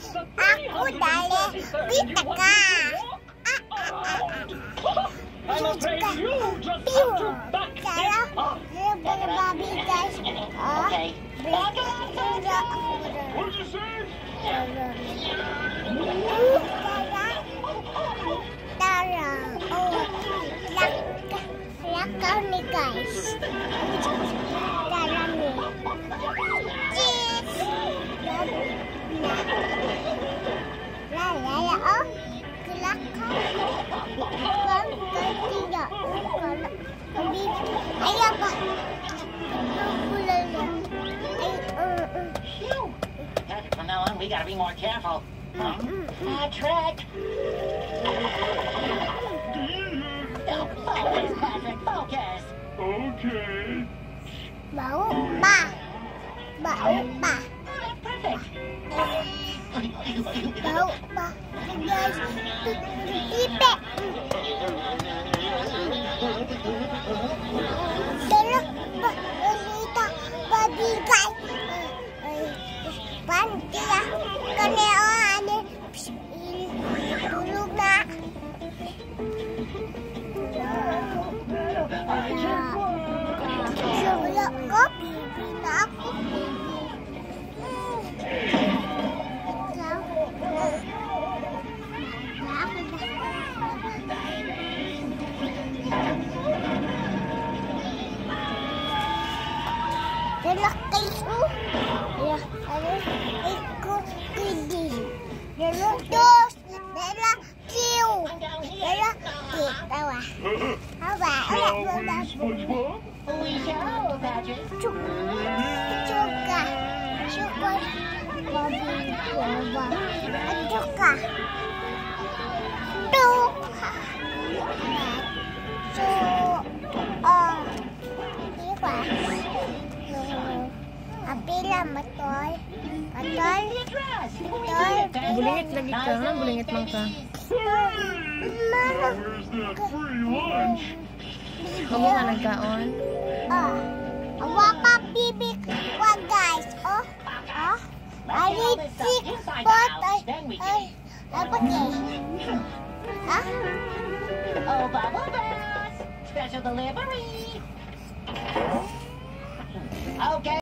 Aku dali. Kita ka. I'm afraid you just have to back it up. Okay. What did you say? Tara. Oh, lak, lakaw ni guys. From now on, we gotta be more careful. Patrick! Focus, Patrick, focus! Okay. Bau ba. Bau ba. Perfect! Bau ba. Guys, ipe. Dalak Awa, awa, Apila matoy. Matoy. Matoy. Bulingit lagi ka, bulingit lang ka. Mama. Where's that free lunch? Huwag mo ka nagkaon. Oh. Awa pa bibig. Wa guys. Oh. Oh. Alitzik. Pot. Ay. Ay. Ay, pati. Eh. Ah. Ha? Oh, Bubble Bass! Special delivery! Okay.